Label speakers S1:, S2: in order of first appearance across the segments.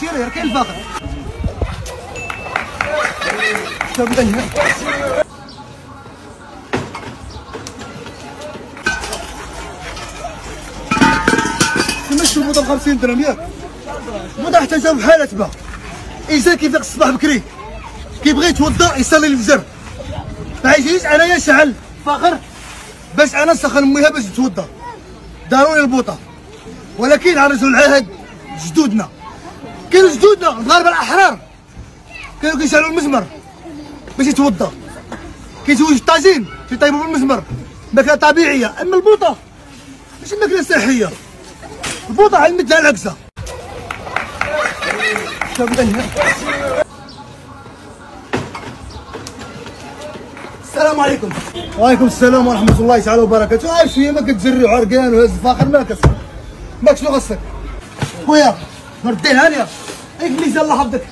S1: سير كاين الفخر تمشي الموضه ب 50 درهم ياك. الموضه حتى جا بحالها تبا إنسان كيفيق الصباح بكري؟ كيبغي يتوضا يصلي الفجر. ما يجيش انايا شعل فخر باش أنا نسخن اميها باش تتوضا داروني البوطة. ولكن عرجوا العهد جدودنا. كانوا جدودنا المغاربه الأحرار. كانوا كيشعلوا المزمر. باش يتوضا كيتوج الطاجين كيطيبوا بالمزمر. ماكلة طبيعية. أما البوطة. ماشي ماكلة صحية. البوطة علمت لها العكسه السلام عليكم. وعليكم السلام ورحمة الله تعالى وبركاته. عايش فيا ما كتجري وعرقان وهز فاخر ما كسر ماك شنو خصك خويا. نردين هانيه اجلس الله حفظك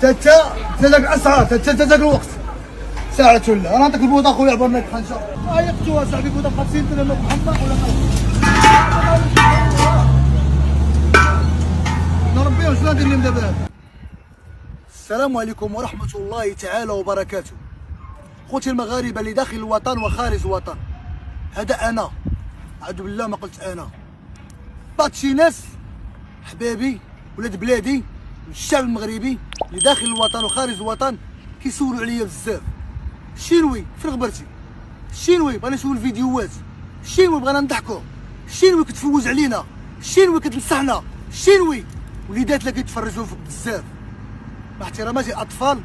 S1: تاتا تاك الاسعار تاتا تاك الوقت. ساعة ولا أنا نعطيك البوطه خويا عبرناك خنجر هاي قتوها صاحبي بوطه ب 50 درهم محمد ولا نربيه واش ندير لهم دابا؟ السلام عليكم ورحمة الله تعالى وبركاته. خوتي المغاربة اللي داخل الوطن وخارج الوطن. هذا أنا. أعوذ بالله ما قلت أنا. بعض شي ناس حبابي ولاد بلادي الشعب المغربي اللي داخل الوطن وخارج الوطن كيسولوا عليا بزاف. الشينوي فين غبرتي الشينوي بغينا نشوفوا الفيديوهات. الشينوي بغينا نضحكوا؟ الشينوي كتفوز علينا؟ الشينوي كتنصحنا؟ الشينوي وليداتنا كيتفرجوا فيك بزاف. مع احتراماتي الاطفال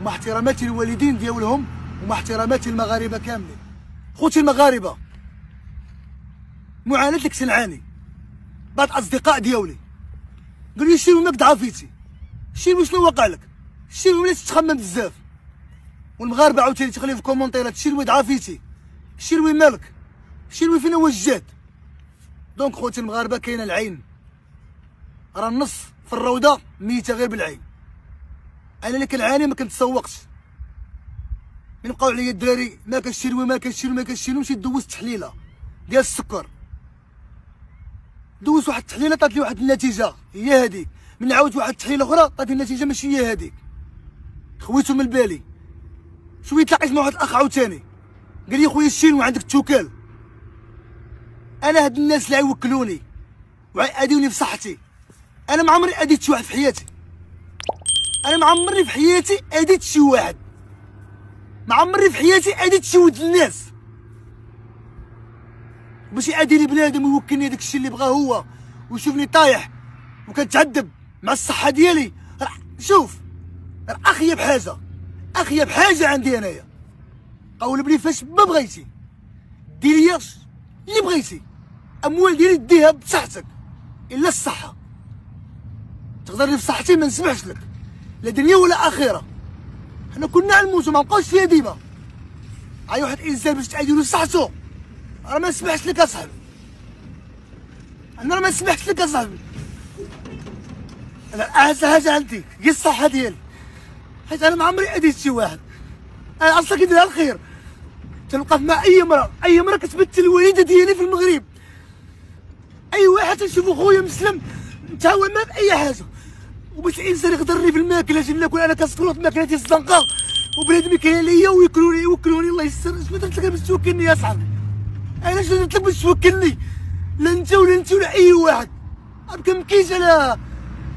S1: ومع احتراماتي الوالدين ديالهم ومع احتراماتي المغاربه كاملين. خوتي المغاربة معاناه اللي كنت نعاني بعض الأصدقاء ديالي قالوا لي شنو ماك ضعفيتي شنو شنو وقع لك؟ شنو وليت تخمم بزاف؟ والمغاربة عاوتاني تخلي في commentaire ات شنو ضعفيتي شنو مالك؟ شنو فينا وجات donc خوتي المغاربة كاينة العين. راه النص في الروضة ميتة غير بالعين. أنا اللي كنعاني ما كنتسوقش. من بقاو عليا الدراري ما كنشري ما كنشري ما كنشري مشيت دوزت تحليلة. ديال السكر. دوز واحد التحليلة عطات لي واحد النتيجة. هي هذيك من عاود واحد التحليلة أخرى عطات النتيجة ماشي هي هذيك خويتو من بالي شوية تلاقيت مع واحد الأخ عاوتاني؟ قال لي خويا الشين وعندك التوكال أنا هاد الناس اللي يوكلوني. ويأذوني في صحتي أنا ما عمري اذيت شي واحد في حياتي. أنا ما عمري في حياتي اذيت شي واحد. ما عمري في حياتي اذيت شي ولد الناس. باش يأذيني بنادم ويوكلني داك الشيء اللي بغاه هو. ويشوفني طايح وكنتعذب مع الصحة ديالي. شوف راه اخيب حاجة اخيب حاجة عندي أنايا. قول بلي فاش ما بغيتي ديري اللي بغيتي. أموال ديالي ديها بصحتك إلا الصحة. تقدرني في صحتي ما نسمعش لك لا دنيا ولا آخرة. حنا كنا نموتو ما نبقاوش فيها ديما أي واحد إنسان باش تعادي له صحته. راه ما نسمحش لك أصاحبي. أنا ما نسمحش لك أصاحبي. أنا أعز حاجة عندي. هي الصحة ديالي. حيت أنا ما عمري اذيت شي واحد. أنا أصلا كنديرها الخير. تنوقف مع أي مرة أي مرة كتمثل الوالده ديالي في المغرب. أي واحد تنشوفو خويا مسلم نتعاون معاه بأي حاجة. وباش الإنسان يقدرني في الماكلة أجي ناكل أنا كسكروت ماكلتي الزنقة. وبنادم كاين ليا ويكلوني يوكلوني الله يستر اش ما درت لك توكلني يا صاحبي أنا شنو درت لك باش توكلني؟ لا أنت ولا أنت ولا أي واحد. ما كنبكيش على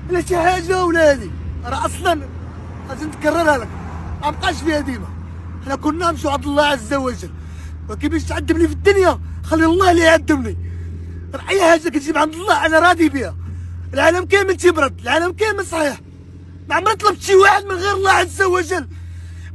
S1: على شي حاجة ولا هادي راه أصلا غادي نكررها لك. ما بقاش فيها ديما. حنا كنا نمشيو عند الله عز وجل. ولكن باش تعذبني في الدنيا خلي الله اللي يعذبني. راه أي حاجة كتجيب عند الله أنا راضي بها. العالم كامل تيبرد العالم كامل صحيح. ما عمري طلبت شي واحد من غير الله عز وجل.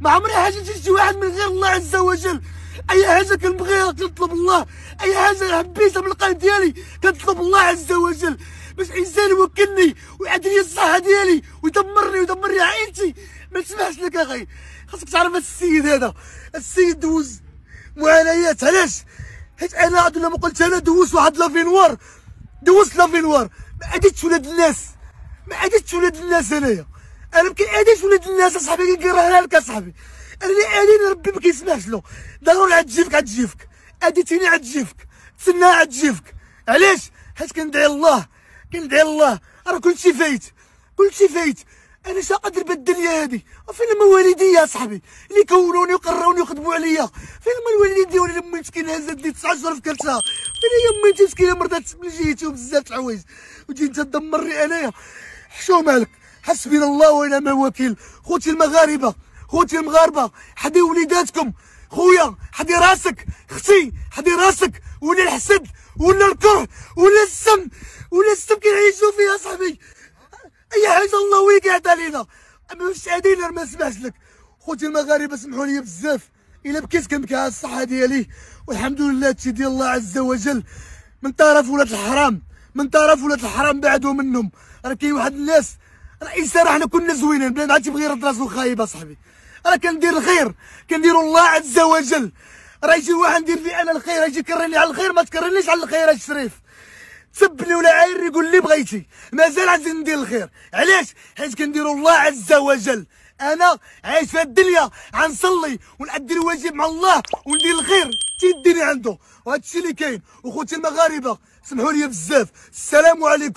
S1: ما عمري حاجة شي واحد من غير الله عز وجل. أي حاجة كنبغيها كنطلب الله. أي حاجة حبيتها من القلب ديالي. كنطلب الله عز وجل. باش إنسان يوكلني ويعدي لي الصحة ديالي ويدمرني ويدمر لي عائلتي. ما تسمحش لك أخي. خاصك تعرف هذا السيد هذا. السيد دوز معانيات. علاش؟ حيت أنا عاد ما قلت أنا دوزت واحد لافينوار دوزت لافينوار ما عديتش ولاد الناس. ما عديتش ولاد الناس أنايا. أنا ما كنعاديش ولاد الناس أصاحبي. كنكرهها لك اصاحبي اللي عاديني ربي ما كيسمحش له. ضروري عاد تجيفك عاد تجيفك اديتيني عاد تجيفك تسناها عاد تجيفك علاش؟ حيت كندعي الله. كندعي الله. راه كلشي فايت. كلشي فايت. أنا شا قادر بالدنيا هادي. فين هما والدي يا صاحبي؟ اللي كونوني وقراوني وخدموا عليا. فين هما الوالدين ديالي امي مسكينه هزات لي 9 شهور في كلتها فين هي امي مسكينه مرضات من جيتي وبزاف الحوايج وتجي انت تدمرني أنايا. حشو مالك حسبنا الله ونعم الوكيل. خوتي المغاربة. خوتي المغاربة حدي وليداتكم. خويا حدي راسك. أختي حدي راسك. ولا الحسد ولا الكره ولا السم ولا السم كنعيشو فيها صاحبي. أي حاجة الله يعطى علينا مش عادين ما نسمعش لك. خوتي المغاربة سمحوا لي بزاف. إلا بكيت كنبكي على الصحة ديالي. والحمد لله هادشي ديال الله عز وجل. من طرف ولاد الحرام من طرف ولاد الحرام بعدوا منهم. راه كاين واحد الناس راه انسان حنا كنا زوينين. بلا ما عاد تبغي يرد راسو خايب اصاحبي راه كندير الخير كندير الله عز وجل. راه يجي واحد ندير لي أنا الخير يجي يكرهني على الخير ما تكرهنيش على الخير الشريف تسبني ولا عاير يقول لي بغيتي. مازال عندي ندير الخير. علاش؟ حيت كنديروا الله عز وجل. أنا عايش في الدنيا غنصلي ونأدي الواجب مع الله وندير الخير. تيديني عنده؟ وهذا الشيء اللي كاين. وخوتي المغاربة سمحوا لي بزاف. السلام عليكم.